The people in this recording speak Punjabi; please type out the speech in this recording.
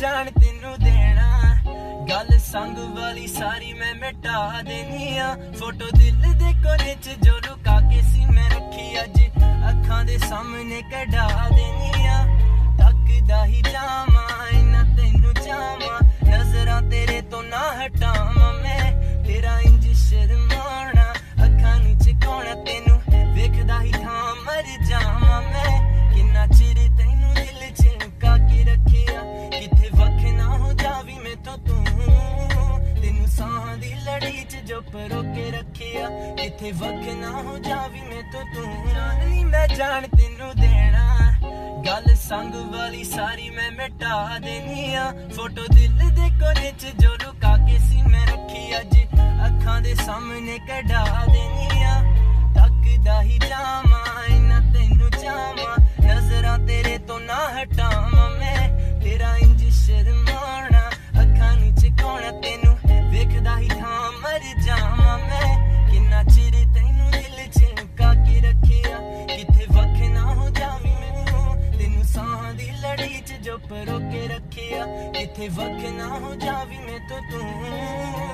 ਜਾਣ ਤੈਨੂੰ ਦੇਣਾ। ਗੱਲ ਸੰਗ ਵਾਲੀ ਸਾਰੀ ਮੈਂ ਮਿਟਾ ਦੇਣੀ ਆ ਫੋਟੋ ਦਿਲ ਦੇ ਕੋਨੇ 'ਚ ਜੋ ਲੁਕਾ ਕੇ ਸੀ ਮੈਂ ਰੱਖੀ ਅੱਜ। ਅੱਖਾਂ ਦੇ ਸਾਹਮਣੇ ਕਢਾ ਦੇਣੀ ਆ ਤੱਕਦਾ ਹੀ ਜਾਵਾਂ, ਇਨਾ ਤੈਨੂੰ ਜਾਵਾਂ ਨਜ਼ਰਾਂ ਤੇਰੇ ਤੋਂ ਨਾ ਹਟਾਵਾਂ ਮੈਂ। ਤੇਰਾ ਇੰਜ ਸ਼ਰਮਾਉਣਾ ਤੈਨੂੰ ਦੀ ਲੜੀ 'ਚ ਜੋ ਪਰੋ ਰੱਖਿਆ। ਕਿੱਥੇ ਵੱਖ ਨਾ ਹੋ ਜਾਵੀ ਮੈਥੋਂ ਤੂੰ ਨਹੀਂ ਮੈਂ ਜਾਣ ਤੈਨੂੰ ਦੇਣਾ। ਗੱਲ ਸੰਗ ਵਾਲੀ ਸਾਰੀ ਮੈਂ ਮਿਟਾ ਦੇਣੀ ਆ। ਫੋਟੋ ਦਿਲ ਦੇ ਕੋਨੇ 'ਚ ਜੋ ਲੁਕਾ ਕੇ ਸੀ ਮੈਂ ਰੱਖੀ ਅੱਜ ਅੱਖਾਂ ਦੇ ਸਾਹਮਣੇ ਕਢਾ ਜੋ ਪਰੋ ਕੇ ਰੱਖਿਆ ਕਿੱਥੇ ਵੱਖ ਨਾ ਹੋ ਜਾਵੀਂ ਮੈਂ ਤੋਂ ਤੂੰ